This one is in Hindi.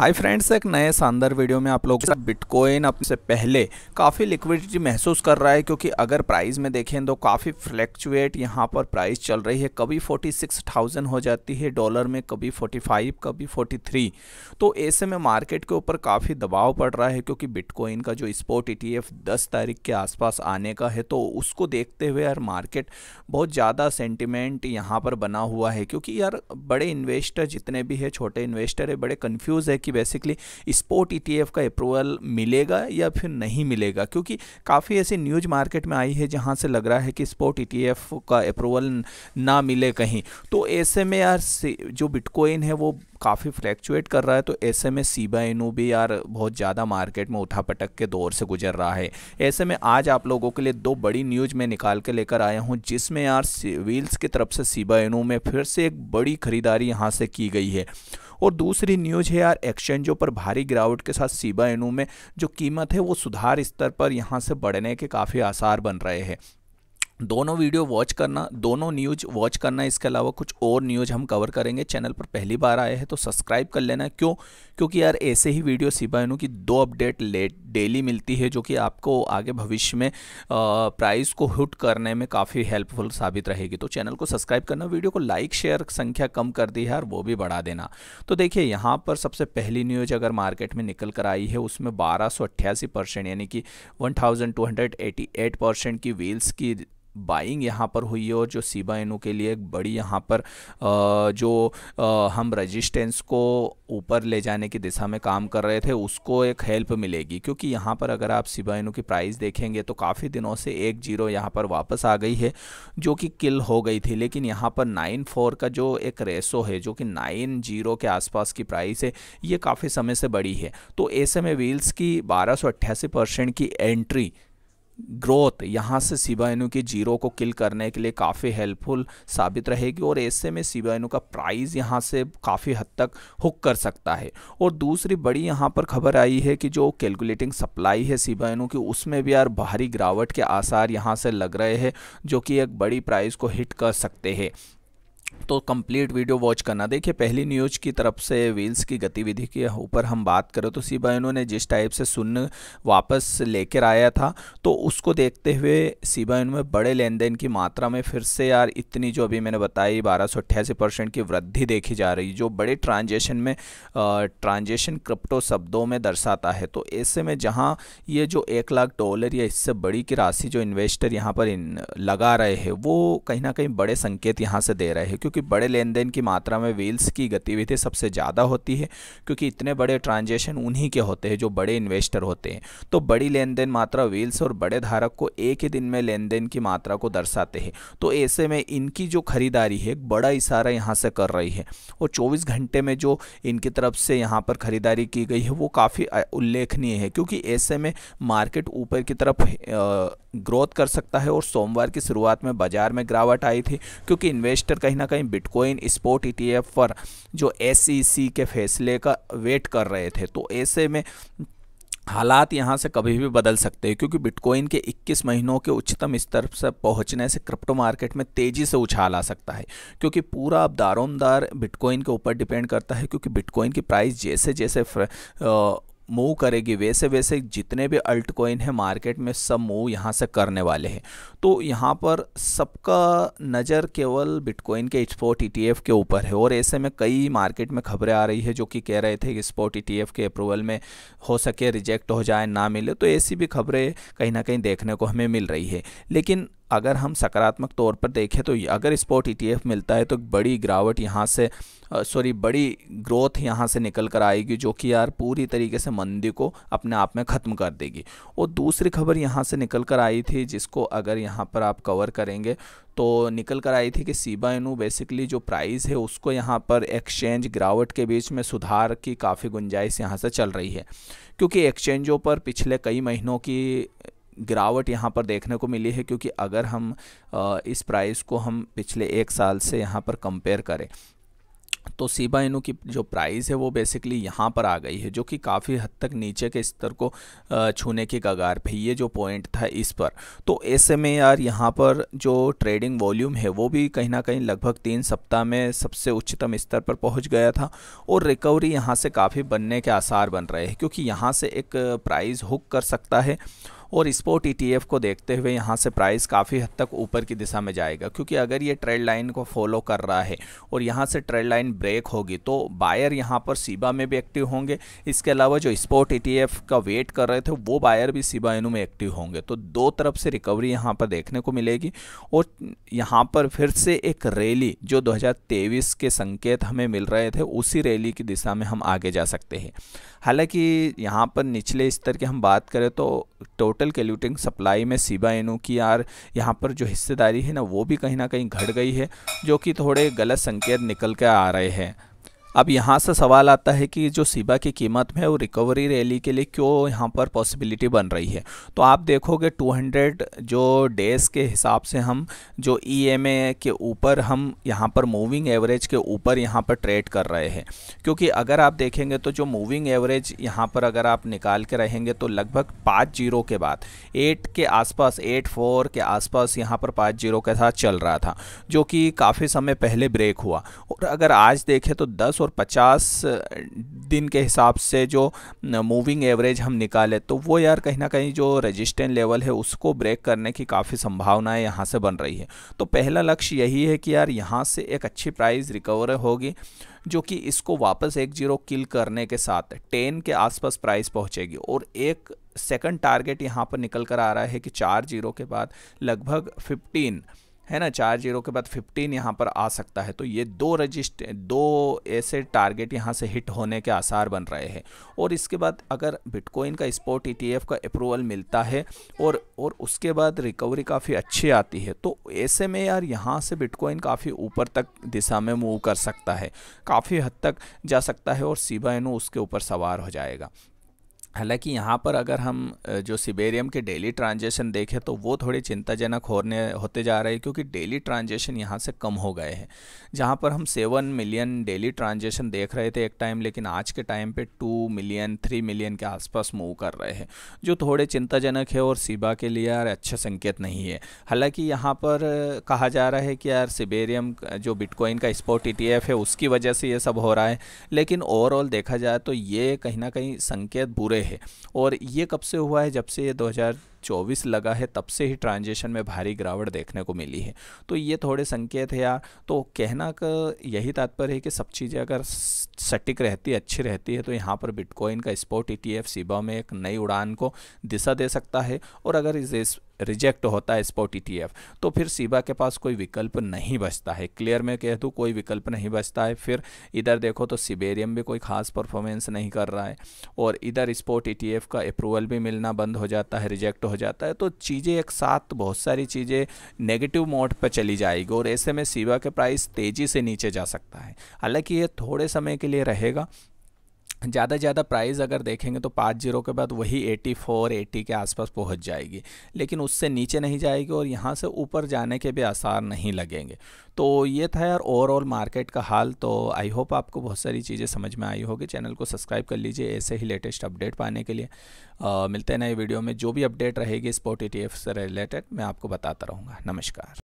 हाय फ्रेंड्स एक नए शानदार वीडियो में आप लोग बिटकॉइन अपने से पहले काफ़ी लिक्विडिटी महसूस कर रहा है क्योंकि अगर प्राइस में देखें तो काफ़ी फ्लैक्चुएट यहाँ पर प्राइस चल रही है। कभी 46,000 हो जाती है डॉलर में कभी 45 कभी 43 तो ऐसे में मार्केट के ऊपर काफ़ी दबाव पड़ रहा है क्योंकि बिटकॉइन का जो स्पोर्ट ई दस तारीख के आसपास आने का है तो उसको देखते हुए यार मार्केट बहुत ज़्यादा सेंटिमेंट यहाँ पर बना हुआ है। क्योंकि यार बड़े इन्वेस्टर जितने भी है छोटे इन्वेस्टर है बड़े कन्फ्यूज़ है कि बेसिकली स्पोर्ट ईटीएफ का अप्रूवल मिलेगा या फिर नहीं मिलेगा? क्योंकि काफ़ी ऐसी न्यूज़ मार्केट में आई है जहाँ से लग रहा है कि स्पोर्ट ईटीएफ का अप्रूवल ना मिले कहीं। तो ऐसे में यार जो बिटकॉइन है वो काफ़ी फ्लैक्चुएट कर रहा है तो ऐसे में सीबा इनू भी यार बहुत ज़्यादा मार्केट में उठा पटक के दौर से गुजर रहा है। ऐसे में आज आप लोगों के लिए दो बड़ी न्यूज़ में निकाल के लेकर आया हूँ, जिसमें यार व्हील्स की तरफ़ से सीबा इनू में फिर से एक बड़ी खरीदारी यहाँ से की गई है। और दूसरी न्यूज़ है यार एक्सचेंजों पर भारी गिरावट के साथ सीबा इनू में जो कीमत है वो सुधार स्तर पर यहाँ से बढ़ने के काफ़ी आसार बन रहे हैं। दोनों वीडियो वॉच करना, दोनों न्यूज़ वॉच करना, इसके अलावा कुछ और न्यूज़ हम कवर करेंगे। चैनल पर पहली बार आए हैं तो सब्सक्राइब कर लेना। क्यों? क्योंकि यार ऐसे ही वीडियो सिबाइनों की दो अपडेट लेट डेली मिलती है, जो कि आपको आगे भविष्य में प्राइस को हुट करने में काफ़ी हेल्पफुल साबित रहेगी। तो चैनल को सब्सक्राइब करना वीडियो को लाइक शेयर संख्या कम कर दी है, और वो भी बढ़ा देना। तो देखिए, यहाँ पर सबसे पहली न्यूज़ अगर मार्केट में निकल कर आई है, उसमें बारह यानी कि वन की व्हील्स की बाइंग यहाँ पर हुई है और जो सीबा इनू के लिए एक बड़ी यहाँ पर जो हम रजिस्टेंस को ऊपर ले जाने की दिशा में काम कर रहे थे, उसको एक हेल्प मिलेगी। क्योंकि यहाँ पर अगर आप सीबा इनू की प्राइस देखेंगे तो काफ़ी दिनों से एक ज़ीरो यहाँ पर वापस आ गई है, जो कि किल हो गई थी। लेकिन यहाँ पर नाइन फोर का जो एक रेसो है, जो कि नाइन ज़ीरो के आसपास की प्राइस है, ये काफ़ी समय से बड़ी है। तो ऐसे में व्हील्स की बारह की एंट्री ग्रोथ यहाँ से सिबाइनू के ज़ीरो को किल करने के लिए काफ़ी हेल्पफुल साबित रहेगी और ऐसे में सिबाइनू का प्राइस यहाँ से काफ़ी हद तक हुक कर सकता है। और दूसरी बड़ी यहाँ पर खबर आई है कि जो कैलकुलेटिंग सप्लाई है सिबाइनू की, उसमें भी यार बाहरी गिरावट के आसार यहाँ से लग रहे हैं, जो कि एक बड़ी प्राइस को हिट कर सकते हैं। तो कंप्लीट वीडियो वॉच करना। देखिए, पहली न्यूज़ की तरफ़ से व्हील्स की गतिविधि के ऊपर हम बात करें तो सीबा ने जिस टाइप से सुन वापस लेकर आया था तो उसको देखते हुए सीबा में बड़े लेन देन की मात्रा में फिर से यार इतनी जो अभी मैंने बताई, बारह परसेंट की वृद्धि देखी जा रही, जो बड़े ट्रांजेक्शन में ट्रांजेक्शन क्रिप्टो शब्दों में दर्शाता है। तो ऐसे में जहाँ ये जो एक लाख डॉलर या इससे बड़ी की राशि जो इन्वेस्टर यहाँ पर लगा रहे हैं, वो कहीं ना कहीं बड़े संकेत यहाँ से दे रहे हैं। क्योंकि बड़े लेन देन की मात्रा में व्हील्स की गतिविधि सबसे ज़्यादा होती है, क्योंकि इतने बड़े ट्रांजेक्शन उन्हीं के होते हैं, जो बड़े इन्वेस्टर होते हैं। तो बड़ी लेन देन मात्रा व्हील्स और बड़े धारक को एक ही दिन में लेन देन की मात्रा को दर्शाते हैं। तो ऐसे में इनकी जो खरीदारी है बड़ा इशारा यहाँ से कर रही है। और चौबीस घंटे में जो इनकी तरफ़ से यहाँ पर खरीदारी की गई है, वो काफ़ी उल्लेखनीय है, क्योंकि ऐसे में मार्केट ऊपर की तरफ़ ग्रोथ कर सकता है और सोमवार की शुरुआत में बाज़ार में गिरावट आई थी, क्योंकि इन्वेस्टर कहीं ना कहीं बिटकॉइन स्पोर्ट ईटीएफ पर जो एस e के फैसले का वेट कर रहे थे तो ऐसे में हालात यहाँ से कभी भी बदल सकते हैं, क्योंकि बिटकॉइन के 21 महीनों के उच्चतम स्तर से पहुँचने से क्रिप्टो मार्केट में तेज़ी से उछाल आ सकता है, क्योंकि पूरा अब दारोमदार बिटकॉइन के ऊपर डिपेंड करता है, क्योंकि बिटकॉइन की प्राइस जैसे जैसे मूव करेगी, वैसे वैसे जितने भी अल्ट कोइन है मार्केट में सब मूव यहाँ से करने वाले हैं। तो यहाँ पर सबका नज़र केवल बिटकॉइन के स्पोर्ट ईटीएफ के ऊपर है और ऐसे में कई मार्केट में खबरें आ रही है जो कि कह रहे थे कि स्पोर्ट ईटीएफ के अप्रूवल में हो सके रिजेक्ट हो जाए, ना मिले तो ऐसी भी खबरें कहीं ना कहीं देखने को हमें मिल रही है। लेकिन अगर हम सकारात्मक तौर पर देखें तो अगर स्पॉट ईटीएफ मिलता है तो बड़ी गिरावट यहाँ से सॉरी बड़ी ग्रोथ यहाँ से निकल कर आएगी जो कि यार पूरी तरीके से मंदी को अपने आप में ख़त्म कर देगी। और दूसरी खबर यहाँ से निकल कर आई थी जिसको अगर यहाँ पर आप कवर करेंगे तो निकल कर आई थी कि सीबा इनू बेसिकली जो प्राइस है उसको यहाँ पर एक्सचेंज गिरावट के बीच में सुधार की काफ़ी गुंजाइश यहाँ से चल रही है। क्योंकि एक्सचेंजों पर पिछले कई महीनों की गिरावट यहाँ पर देखने को मिली है क्योंकि अगर हम इस प्राइस को हम पिछले एक साल से यहाँ पर कंपेयर करें तो सीबा इनू की जो प्राइस है वो बेसिकली यहाँ पर आ गई है, जो कि काफ़ी हद तक नीचे के स्तर को छूने की कगार पे ये जो पॉइंट था इस पर। तो ऐसे में यार यहाँ पर जो ट्रेडिंग वॉल्यूम है, वो भी कहीं ना कहीं लगभग तीन सप्ताह में सबसे उच्चतम स्तर पर पहुँच गया था और रिकवरी यहाँ से काफ़ी बनने के आसार बन रहे हैं, क्योंकि यहाँ से एक प्राइस हुक कर सकता है। और स्पोर्ट ईटीएफ को देखते हुए यहाँ से प्राइस काफ़ी हद तक ऊपर की दिशा में जाएगा, क्योंकि अगर ये ट्रेड लाइन को फॉलो कर रहा है और यहाँ से ट्रेड लाइन ब्रेक होगी तो बायर यहाँ पर सीबा में भी एक्टिव होंगे। इसके अलावा जो स्पोर्ट ईटीएफ का वेट कर रहे थे, वो बायर भी सीबा इनू में एक्टिव होंगे। तो दो तरफ़ से रिकवरी यहाँ पर देखने को मिलेगी और यहाँ पर फिर से एक रैली जो 2023 के संकेत हमें मिल रहे थे, उसी रैली की दिशा में हम आगे जा सकते हैं। हालाँकि यहाँ पर निचले स्तर की हम बात करें तो टोटल कैल्यूटिंग सप्लाई में सीबा इनू की यार यहाँ पर जो हिस्सेदारी है ना, वो भी कहीं ना कहीं घट गई है, जो कि थोड़े गलत संकेत निकल कर आ रहे हैं। अब यहाँ से सवाल आता है कि जो सीबा की कीमत में वो रिकवरी रैली के लिए क्यों यहाँ पर पॉसिबिलिटी बन रही है? तो आप देखोगे 200 जो डेज़ के हिसाब से हम, जो ईएमए के ऊपर हम यहाँ पर मूविंग एवरेज के ऊपर यहाँ पर ट्रेड कर रहे हैं। क्योंकि अगर आप देखेंगे तो जो मूविंग एवरेज यहाँ पर अगर आप निकाल के रहेंगे तो लगभग पाँच ज़ीरो के बाद एट के आसपास एट फोर के आसपास यहाँ पर पाँच ज़ीरो के साथ चल रहा था, जो कि काफ़ी समय पहले ब्रेक हुआ। और अगर आज देखें तो दस और पचास दिन के हिसाब से जो मूविंग एवरेज हम निकाले तो वो यार कहीं ना कहीं जो रजिस्टेंट लेवल है, उसको ब्रेक करने की काफ़ी संभावनाएँ यहाँ से बन रही है। तो पहला लक्ष्य यही है कि यार यहाँ से एक अच्छी प्राइस रिकवर होगी, जो कि इसको वापस एक ज़ीरो किल करने के साथ टेन के आसपास प्राइस पहुँचेगी। और एक सेकंड टारगेट यहाँ पर निकल कर आ रहा है कि चार ज़ीरो के बाद लगभग फिफ्टीन है ना, चार ज़ीरो के बाद फिफ्टीन यहाँ पर आ सकता है। तो ये दो रजिस्ट दो ऐसे टारगेट यहाँ से हिट होने के आसार बन रहे हैं। और इसके बाद अगर बिटकॉइन का स्पोर्ट ईटीएफ का अप्रूवल मिलता है और और उसके बाद रिकवरी काफ़ी अच्छी आती है तो ऐसे में यार यहाँ से बिटकॉइन काफ़ी ऊपर तक दिशा में मूव कर सकता है। काफ़ी हद तक जा सकता है और सीबा उसके ऊपर सवार हो जाएगा। हालाँकि यहाँ पर अगर हम जो सिबेरियम के डेली ट्रांजेक्शन देखें तो वो थोड़ी चिंताजनक होने, होते जा रहे हैं क्योंकि डेली ट्रांजेक्शन यहाँ से कम हो गए हैं। जहाँ पर हम सेवन मिलियन डेली ट्रांजेक्शन देख रहे थे एक टाइम, लेकिन आज के टाइम पे टू मिलियन, थ्री मिलियन के आसपास मूव कर रहे हैं, जो थोड़े चिंताजनक है और सिबा के लिए यार अच्छा संकेत नहीं है। हालाँकि यहाँ पर कहा जा रहा है कि यार सिबेरियम जो बिटकॉइन का स्पोर्ट ई है उसकी वजह से ये सब हो रहा है, लेकिन ओवरऑल देखा जाए तो ये कहीं ना कहीं संकेत बुरे है। और ये कब से हुआ है? जब से ये 2024 लगा है, तब से ही ट्रांजेक्शन में भारी गिरावट देखने को मिली है। तो ये थोड़े संकेत है यार तो कहना का, यही तात्पर्य है कि सब चीज़ें अगर सटीक रहती, अच्छी रहती है तो यहाँ पर बिटकॉइन का स्पोर्ट ई सीबा में एक नई उड़ान को दिशा दे सकता है और अगर इस रिजेक्ट होता है स्पॉट ई तो फिर सीबा के पास कोई विकल्प नहीं बचता है। क्लियर में कह दूँ, कोई विकल्प नहीं बचता है। फिर इधर देखो तो सिबेरियम भी कोई खास परफॉर्मेंस नहीं कर रहा है और इधर स्पोर्ट ई का अप्रूवल भी मिलना बंद हो जाता है रिजेक्ट हो जाता है तो चीज़ें एक साथ, बहुत सारी चीज़ें नेगेटिव मोड पर चली जाएगी और ऐसे में सीवा के प्राइस तेज़ी से नीचे जा सकता है। हालाँकि ये थोड़े समय के लिए रहेगा ज़्यादा से ज़्यादा प्राइस अगर देखेंगे तो पाँच ज़ीरो के बाद वही एटी फोर एटी के आसपास पहुँच जाएगी लेकिन उससे नीचे नहीं जाएगी और यहाँ से ऊपर जाने के भी आसार नहीं लगेंगे। तो ये था यार ओवरऑल मार्केट का हाल तो आई होप आपको बहुत सारी चीज़ें समझ में आई होगी। चैनल को सब्सक्राइब कर लीजिए ऐसे ही लेटेस्ट अपडेट पाने के लिए। आ, मिलते हैं नए वीडियो में। जो भी अपडेट रहेगी स्पोर्ट ई से रिलेटेड मैं आपको बताता रहूँगा। नमस्कार।